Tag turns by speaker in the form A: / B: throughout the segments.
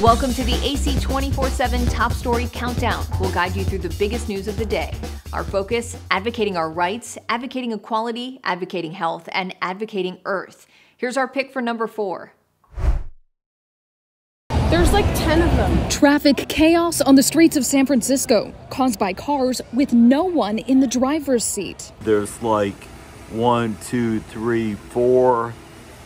A: Welcome to the AC 24 7 Top Story Countdown. We'll guide you through the biggest news of the day. Our focus advocating our rights, advocating equality, advocating health, and advocating Earth. Here's our pick for number four.
B: There's like 10 of them.
C: Traffic chaos on the streets of San Francisco, caused by cars with no one in the driver's seat.
D: There's like one, two, three, four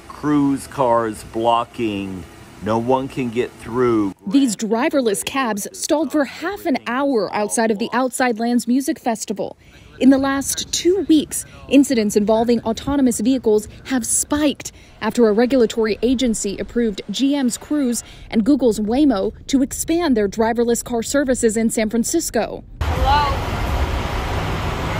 D: cruise cars blocking no one can get through.
C: These driverless cabs stalled for half an hour outside of the Outside Lands Music Festival. In the last two weeks, incidents involving autonomous vehicles have spiked after a regulatory agency approved GM's Cruise and Google's Waymo to expand their driverless car services in San Francisco.
E: Hello?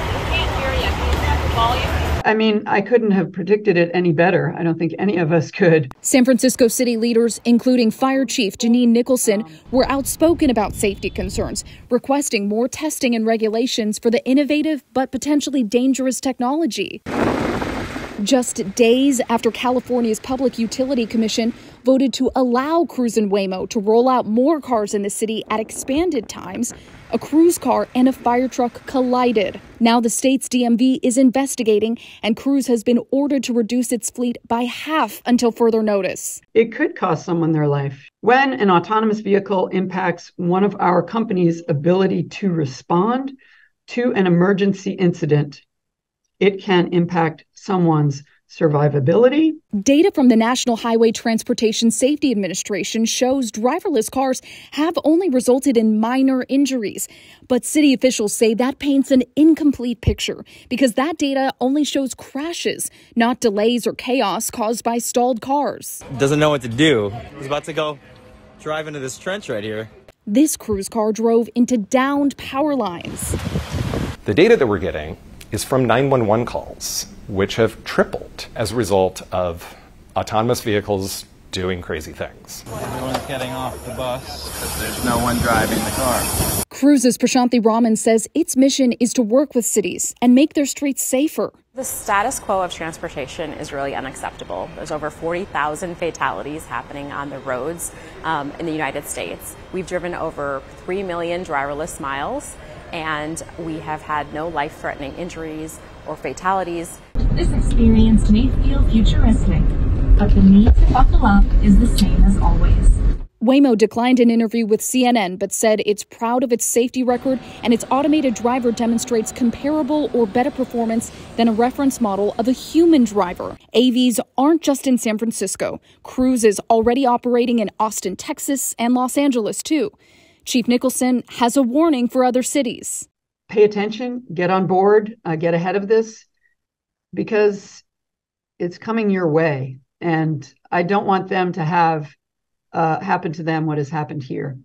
E: I can't hear you. Can you the volume?
F: I mean, I couldn't have predicted it any better. I don't think any of us could.
C: San Francisco city leaders, including Fire Chief Jeanine Nicholson, were outspoken about safety concerns, requesting more testing and regulations for the innovative but potentially dangerous technology. Just days after California's Public Utility Commission voted to allow Cruise and Waymo to roll out more cars in the city at expanded times, a cruise car and a fire truck collided. Now the state's DMV is investigating, and Cruise has been ordered to reduce its fleet by half until further notice.
F: It could cost someone their life. When an autonomous vehicle impacts one of our company's ability to respond to an emergency incident, it can impact someone's survivability.
C: Data from the National Highway Transportation Safety Administration shows driverless cars have only resulted in minor injuries. But city officials say that paints an incomplete picture because that data only shows crashes, not delays or chaos caused by stalled cars.
G: Doesn't know what to do. He's about to go drive into this trench right here.
C: This cruise car drove into downed power lines.
H: The data that we're getting is from 911 calls which have tripled as a result of autonomous vehicles doing crazy things.
I: Everyone's getting off the bus because there's no one driving the car.
C: Cruise's Prashanthi Raman says its mission is to work with cities and make their streets safer.
J: The status quo of transportation is really unacceptable. There's over 40,000 fatalities happening on the roads um, in the United States. We've driven over 3 million driverless miles, and we have had no life threatening injuries or fatalities.
K: This experience may feel futuristic, but the need to buckle up is the same as always.
C: Waymo declined an interview with CNN but said it's proud of its safety record and its automated driver demonstrates comparable or better performance than a reference model of a human driver. AVs aren't just in San Francisco. Cruise is already operating in Austin, Texas, and Los Angeles, too. Chief Nicholson has a warning for other cities.
F: Pay attention, get on board, uh, get ahead of this because it's coming your way. And I don't want them to have uh, happen to them what has happened here.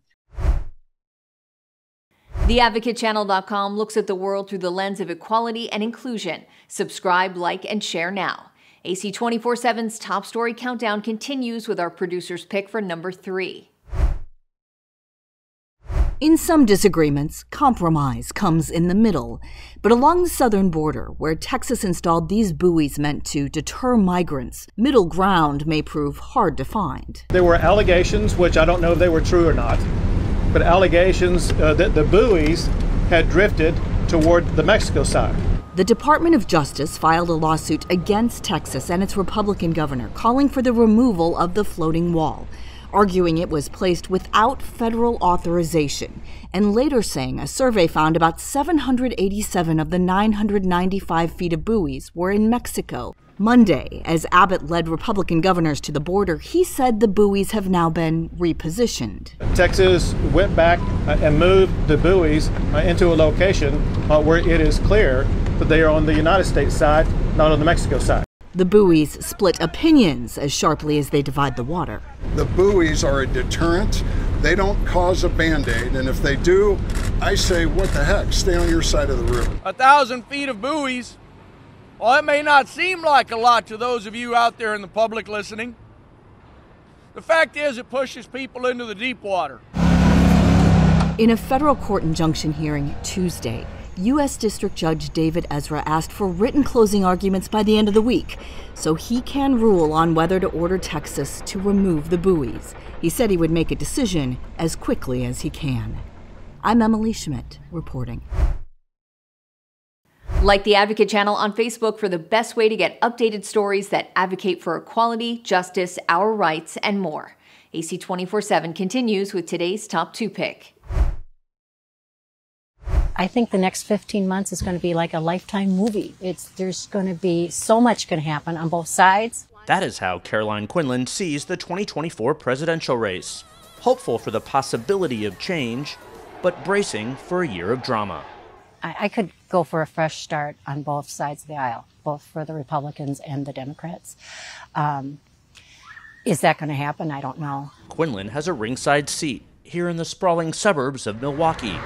A: TheAdvocateChannel.com looks at the world through the lens of equality and inclusion. Subscribe, like, and share now. AC 24 7's top story countdown continues with our producer's pick for number three.
L: In some disagreements, compromise comes in the middle. But along the southern border, where Texas installed these buoys meant to deter migrants, middle ground may prove hard to find.
M: There were allegations, which I don't know if they were true or not, but allegations uh, that the buoys had drifted toward the Mexico side.
L: The Department of Justice filed a lawsuit against Texas and its Republican governor, calling for the removal of the floating wall arguing it was placed without federal authorization, and later saying a survey found about 787 of the 995 feet of buoys were in Mexico. Monday, as Abbott led Republican governors to the border, he said the buoys have now been repositioned.
M: Texas went back uh, and moved the buoys uh, into a location uh, where it is clear that they are on the United States side, not on the Mexico side.
L: The buoys split opinions as sharply as they divide the water.
N: The buoys are a deterrent. They don't cause a band aid. And if they do, I say, what the heck? Stay on your side of the river.
O: A thousand feet of buoys. Well, it may not seem like a lot to those of you out there in the public listening. The fact is, it pushes people into the deep water.
L: In a federal court injunction hearing Tuesday, U.S. District Judge David Ezra asked for written closing arguments by the end of the week so he can rule on whether to order Texas to remove the buoys. He said he would make a decision as quickly as he can. I'm Emily Schmidt, reporting.
A: Like the Advocate channel on Facebook for the best way to get updated stories that advocate for equality, justice, our rights, and more. AC 24 7 continues with today's top two pick.
P: I think the next 15 months is going to be like a lifetime movie. It's there's going to be so much going to happen on both sides.
Q: That is how Caroline Quinlan sees the 2024 presidential race. Hopeful for the possibility of change, but bracing for a year of drama.
P: I, I could go for a fresh start on both sides of the aisle, both for the Republicans and the Democrats. Um, is that going to happen? I don't know.
Q: Quinlan has a ringside seat here in the sprawling suburbs of Milwaukee,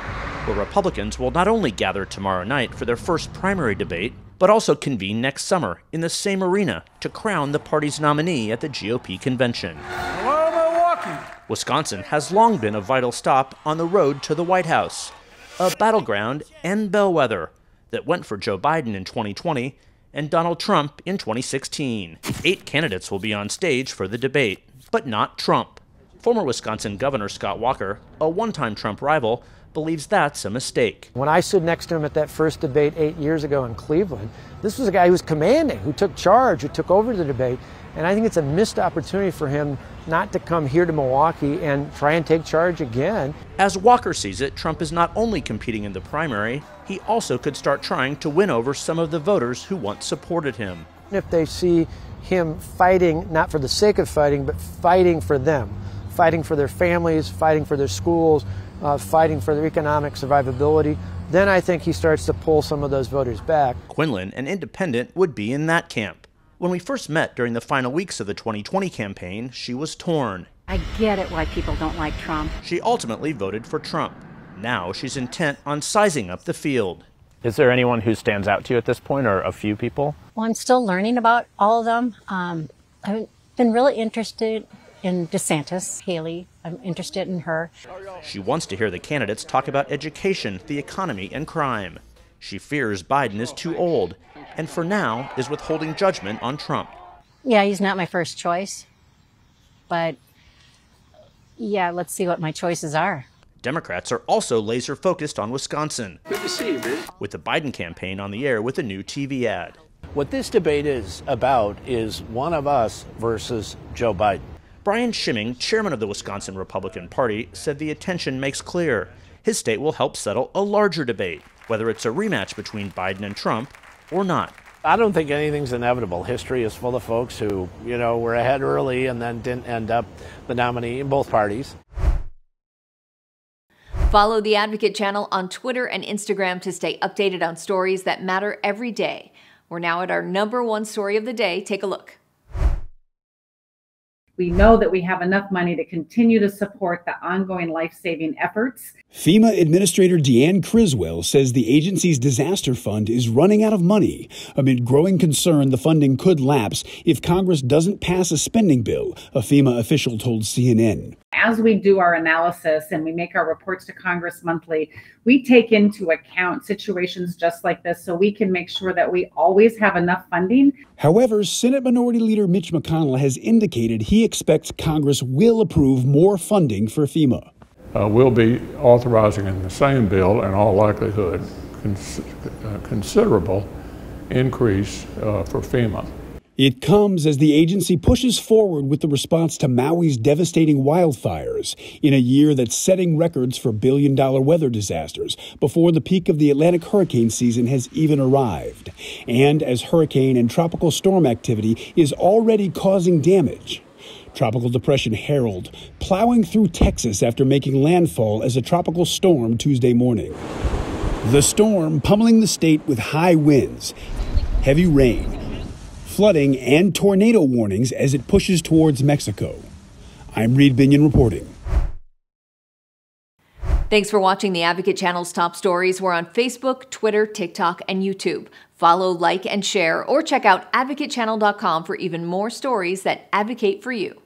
Q: where Republicans will not only gather tomorrow night for their first primary debate, but also convene next summer in the same arena to crown the party's nominee at the GOP convention.
O: Hello, Milwaukee.
Q: Wisconsin has long been a vital stop on the road to the White House, a battleground and bellwether that went for Joe Biden in 2020 and Donald Trump in 2016. Eight candidates will be on stage for the debate, but not Trump. Former Wisconsin Governor Scott Walker, a one time Trump rival, believes that's a mistake.
R: When I stood next to him at that first debate eight years ago in Cleveland, this was a guy who was commanding, who took charge, who took over the debate. And I think it's a missed opportunity for him not to come here to Milwaukee and try and take charge again.
Q: As Walker sees it, Trump is not only competing in the primary, he also could start trying to win over some of the voters who once supported him.
R: If they see him fighting, not for the sake of fighting, but fighting for them, fighting for their families, fighting for their schools, uh, fighting for their economic survivability, then I think he starts to pull some of those voters back.
Q: Quinlan, an independent, would be in that camp. When we first met during the final weeks of the 2020 campaign, she was torn.
P: I get it why people don't like Trump.
Q: She ultimately voted for Trump. Now she's intent on sizing up the field.
S: Is there anyone who stands out to you at this point, or a few people?
P: Well, I'm still learning about all of them. Um, I've been really interested in DeSantis, Haley. I'm interested in her.
Q: She wants to hear the candidates talk about education, the economy, and crime. She fears Biden is too old, and for now is withholding judgment on Trump.
P: Yeah, he's not my first choice. But yeah, let's see what my choices are.
Q: Democrats are also laser focused on Wisconsin.
T: Good to see you, man.
Q: With the Biden campaign on the air with a new TV ad.
T: What this debate is about is one of us versus Joe Biden.
Q: Brian Schimming, chairman of the Wisconsin Republican Party, said the attention makes clear his state will help settle a larger debate, whether it's a rematch between Biden and Trump or not.
T: I don't think anything's inevitable. History is full of folks who, you know, were ahead early and then didn't end up the nominee in both parties.
A: Follow the Advocate channel on Twitter and Instagram to stay updated on stories that matter every day. We're now at our number one story of the day. Take a look.
U: We know that we have enough money to continue to support the ongoing life saving efforts.
V: FEMA Administrator Deanne Criswell says the agency's disaster fund is running out of money amid growing concern the funding could lapse if Congress doesn't pass a spending bill, a FEMA official told CNN.
U: As we do our analysis and we make our reports to Congress monthly, we take into account situations just like this so we can make sure that we always have enough funding.
V: However, Senate Minority Leader Mitch McConnell has indicated he expects Congress will approve more funding for FEMA.
W: Uh, we'll be authorizing in the same bill, in all likelihood, cons- uh, considerable increase uh, for FEMA.
V: It comes as the agency pushes forward with the response to Maui's devastating wildfires in a year that's setting records for billion dollar weather disasters before the peak of the Atlantic hurricane season has even arrived, and as hurricane and tropical storm activity is already causing damage. Tropical Depression Harold plowing through Texas after making landfall as a tropical storm Tuesday morning. The storm pummeling the state with high winds, heavy rain, flooding, and tornado warnings as it pushes towards Mexico. I'm Reed Binion reporting.
A: Thanks for watching the Advocate Channel's top stories. We're on Facebook, Twitter, TikTok, and YouTube. Follow, like, and share, or check out advocatechannel.com for even more stories that advocate for you.